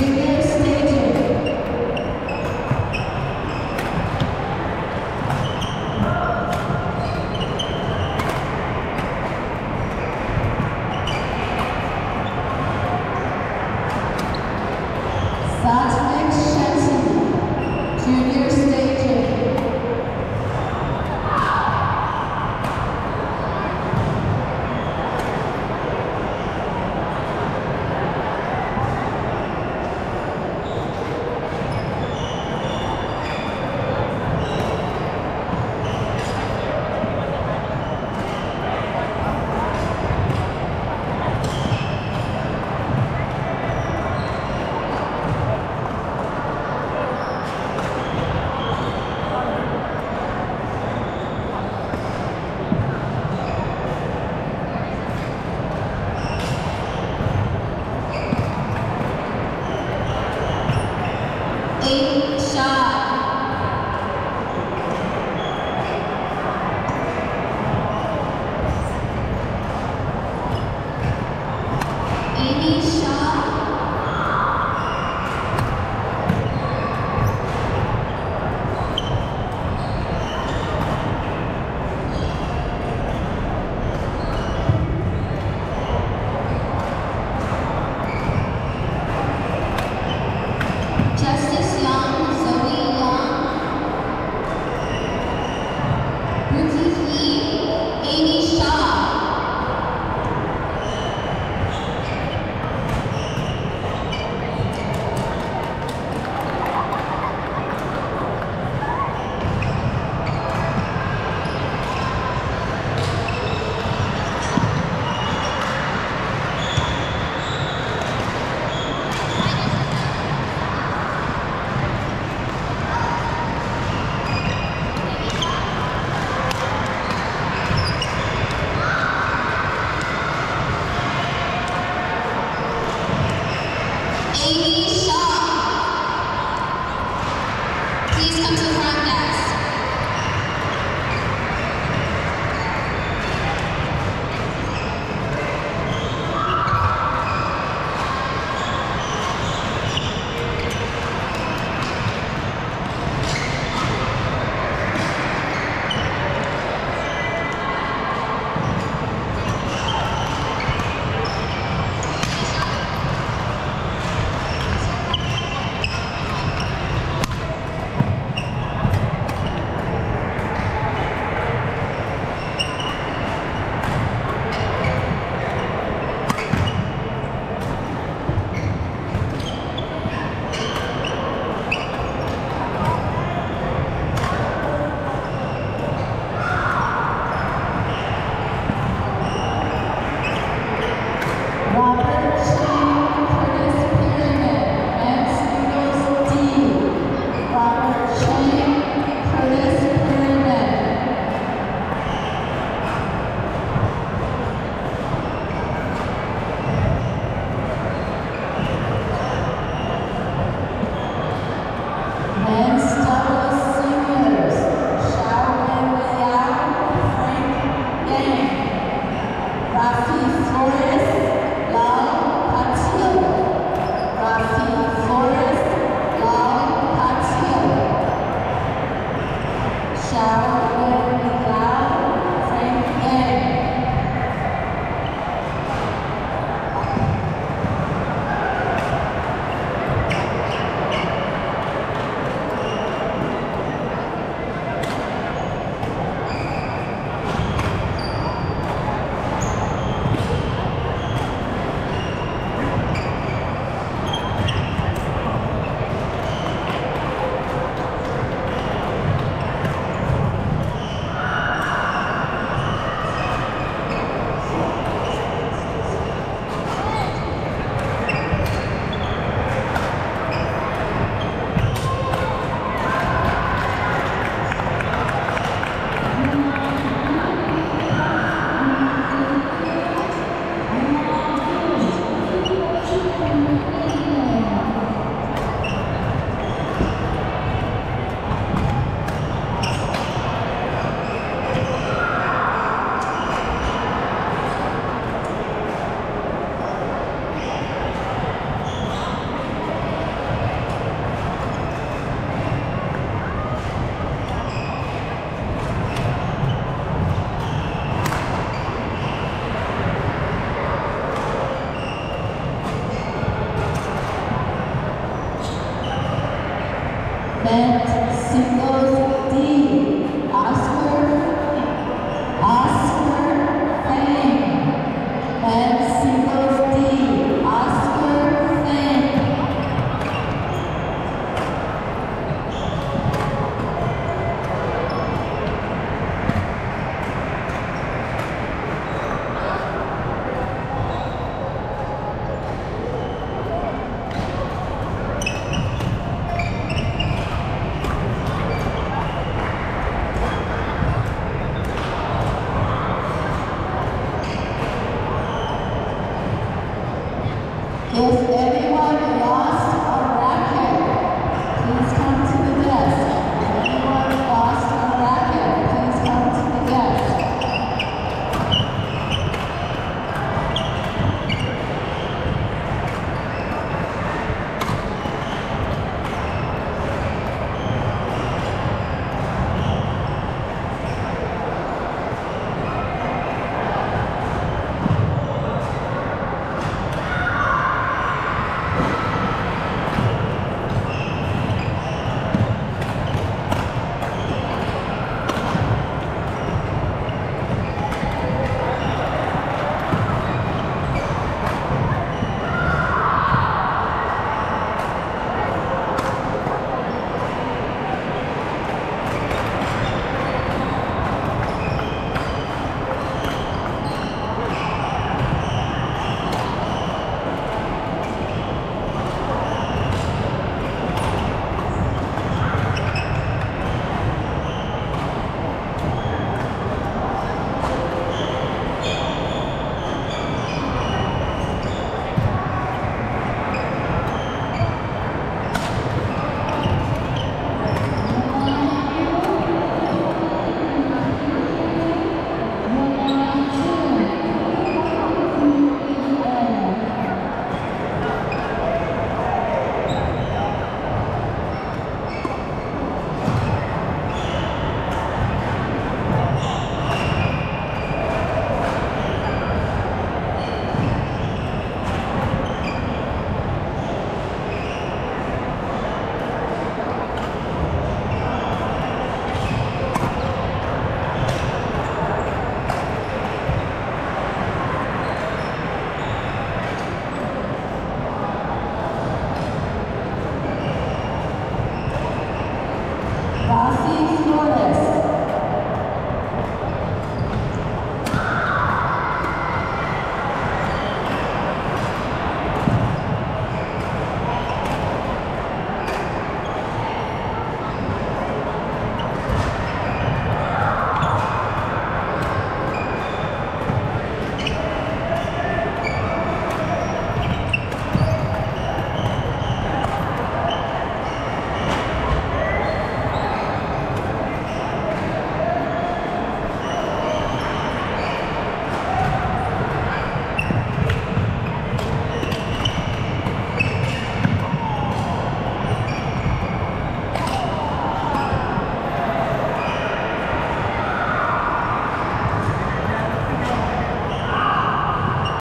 Junior Amy Shaw. Event Singles D. Então,